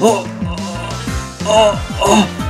어, 어, 어, 어. 어.